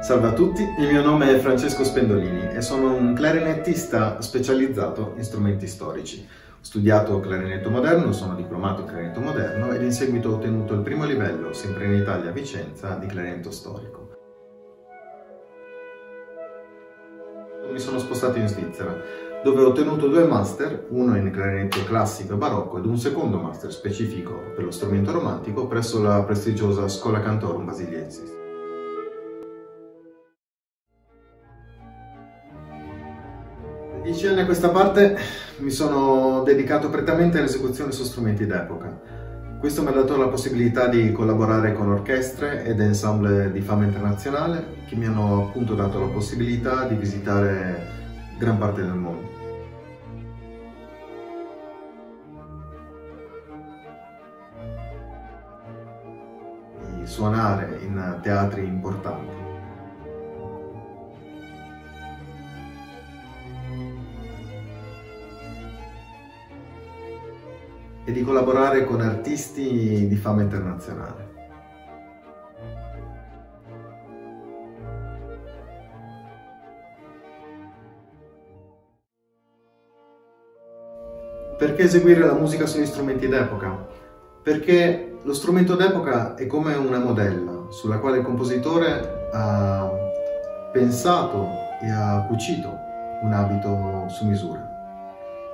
Salve a tutti, il mio nome è Francesco Spendolini e sono un clarinettista specializzato in strumenti storici. Ho studiato clarinetto moderno, sono diplomato in clarinetto moderno ed in seguito ho ottenuto il primo livello, sempre in Italia a Vicenza, di clarinetto storico. Mi sono spostato in Svizzera, dove ho ottenuto due master, uno in clarinetto classico e barocco ed un secondo master specifico per lo strumento romantico presso la prestigiosa Scuola Cantorum Basiliensis. Dieci anni a questa parte mi sono dedicato prettamente all'esecuzione su strumenti d'epoca. Questo mi ha dato la possibilità di collaborare con orchestre ed ensemble di fama internazionale che mi hanno appunto dato la possibilità di visitare gran parte del mondo. Di suonare in teatri importanti. E di collaborare con artisti di fama internazionale. Perché eseguire la musica sugli strumenti d'epoca? Perché lo strumento d'epoca è come una modella sulla quale il compositore ha pensato e ha cucito un abito su misura.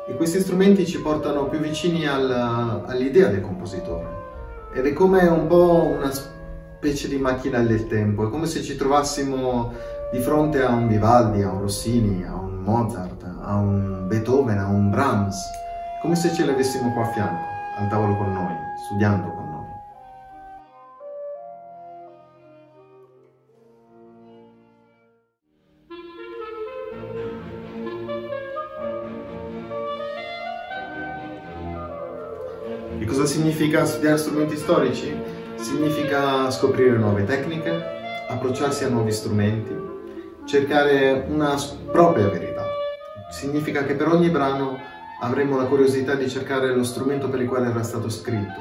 E questi strumenti ci portano più vicini all'idea del compositore. Ed è come un po' una specie di macchina del tempo, è come se ci trovassimo di fronte a un Vivaldi, a un Rossini, a un Mozart, a un Beethoven, a un Brahms, come se ce l'avessimo qua a fianco, al tavolo con noi, studiando con noi. E cosa significa studiare strumenti storici? Significa scoprire nuove tecniche, approcciarsi a nuovi strumenti, cercare una propria verità. Significa che per ogni brano avremo la curiosità di cercare lo strumento per il quale era stato scritto.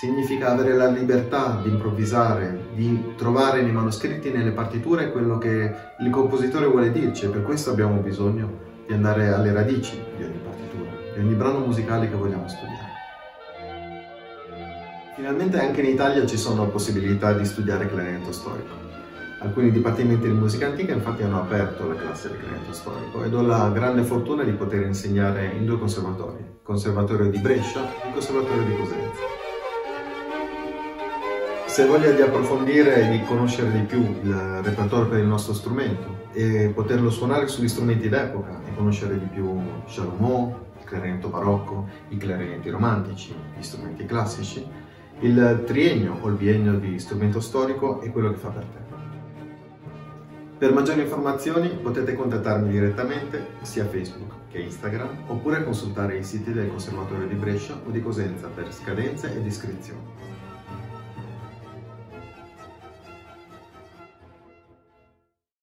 Significa avere la libertà di improvvisare, di trovare nei manoscritti, nelle partiture quello che il compositore vuole dirci e per questo abbiamo bisogno di andare alle radici di ogni partitura, di ogni brano musicale che vogliamo studiare. Finalmente anche in Italia ci sono possibilità di studiare clarinetto storico. Alcuni dipartimenti di musica antica infatti hanno aperto la classe di clarinetto storico ed ho la grande fortuna di poter insegnare in due conservatori, il Conservatorio di Brescia e il Conservatorio di Cosenza. Se voglia di approfondire e di conoscere di più il repertorio per il nostro strumento e poterlo suonare sugli strumenti d'epoca e conoscere di più Chalumeau, il clarinetto barocco, i clarinetti romantici, gli strumenti classici, il triennio o il biennio di strumento storico è quello che fa per te. Per maggiori informazioni potete contattarmi direttamente sia Facebook che Instagram oppure consultare i siti del Conservatorio di Brescia o di Cosenza per scadenze ed iscrizioni.